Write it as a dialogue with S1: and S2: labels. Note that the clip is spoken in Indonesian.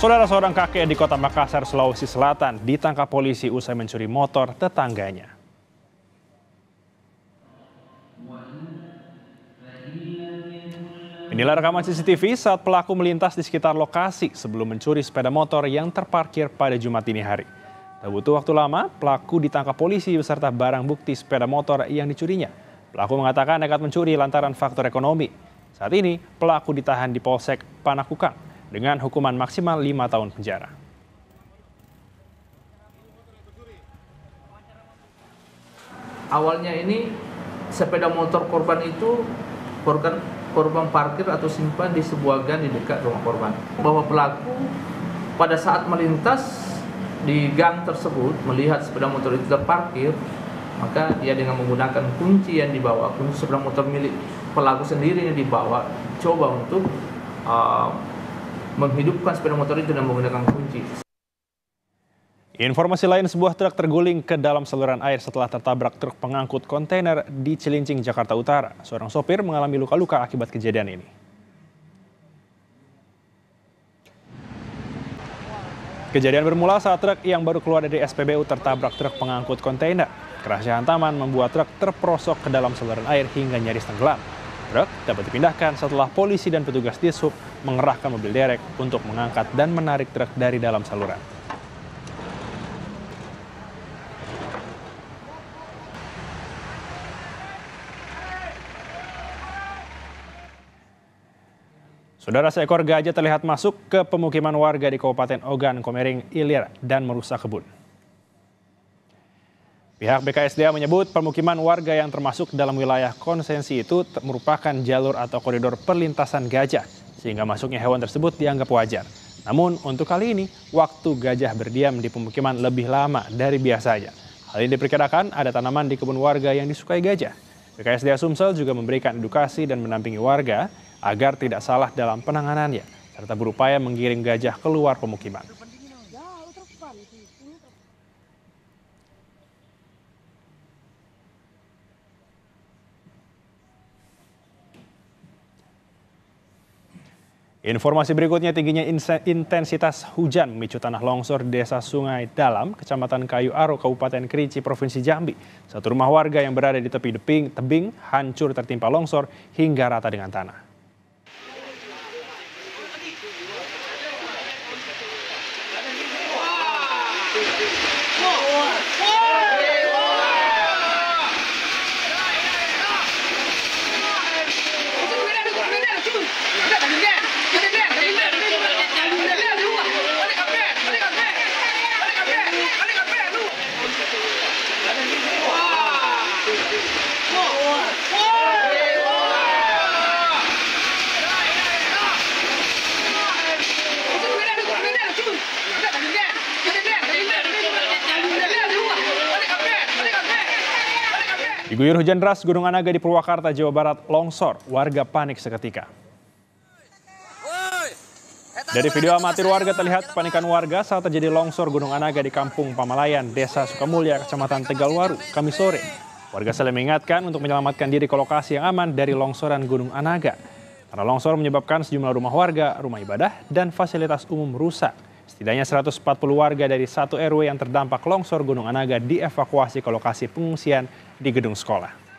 S1: Saudara seorang kakek di kota Makassar, Sulawesi Selatan ditangkap polisi usai mencuri motor tetangganya. Inilah rekaman CCTV saat pelaku melintas di sekitar lokasi sebelum mencuri sepeda motor yang terparkir pada Jumat dini hari. Tak butuh waktu lama, pelaku ditangkap polisi beserta barang bukti sepeda motor yang dicurinya. Pelaku mengatakan nekat mencuri lantaran faktor ekonomi. Saat ini, pelaku ditahan di Polsek Panakukang dengan hukuman maksimal 5 tahun penjara.
S2: Awalnya ini sepeda motor korban itu korban korban parkir atau simpan di sebuah gang di dekat rumah korban. Bahwa pelaku pada saat melintas di gang tersebut melihat sepeda motor itu terparkir, maka dia dengan menggunakan kunci yang dibawa, kunci sepeda motor milik pelaku sendiri yang dibawa, coba untuk uh, menghidupkan sepeda motor itu dengan menggunakan kunci.
S1: Informasi lain, sebuah truk terguling ke dalam saluran air setelah tertabrak truk pengangkut kontainer di Cilincing, Jakarta Utara. Seorang sopir mengalami luka-luka akibat kejadian ini. Kejadian bermula saat truk yang baru keluar dari SPBU tertabrak truk pengangkut kontainer. Kerahasiaan taman membuat truk terperosok ke dalam saluran air hingga nyaris tenggelam. Truk dapat dipindahkan setelah polisi dan petugas dishub mengerahkan mobil derek untuk mengangkat dan menarik truk dari dalam saluran. Saudara seekor gajah terlihat masuk ke pemukiman warga di Kabupaten Ogan, Komering, Ilir, dan merusak kebun. Pihak BKSDA menyebut pemukiman warga yang termasuk dalam wilayah konsensi itu merupakan jalur atau koridor perlintasan gajah, sehingga masuknya hewan tersebut dianggap wajar. Namun untuk kali ini, waktu gajah berdiam di pemukiman lebih lama dari biasanya. Hal ini diperkirakan ada tanaman di kebun warga yang disukai gajah. BKSDA Sumsel juga memberikan edukasi dan mendampingi warga agar tidak salah dalam penanganannya, serta berupaya menggiring gajah keluar pemukiman. Informasi berikutnya tingginya intensitas hujan memicu tanah longsor desa Sungai Dalam, Kecamatan Kayu Aro, Kabupaten Kerinci, Provinsi Jambi. Satu rumah warga yang berada di tepi tebing hancur tertimpa longsor hingga rata dengan tanah. Diguyur hujan deras Gunung Anaga di Purwakarta, Jawa Barat longsor, warga panik seketika. Dari video amatir warga terlihat kepanikan warga saat terjadi longsor Gunung Anaga di Kampung Pamalayan, Desa Sukamulya, Kecamatan Tegalwaru, Kamis sore. Warga saling mengingatkan untuk menyelamatkan diri ke lokasi yang aman dari longsoran Gunung Anaga. Karena longsor menyebabkan sejumlah rumah warga, rumah ibadah, dan fasilitas umum rusak. Setidaknya 140 warga dari satu RW yang terdampak longsor Gunung Anaga dievakuasi ke lokasi pengungsian di gedung sekolah.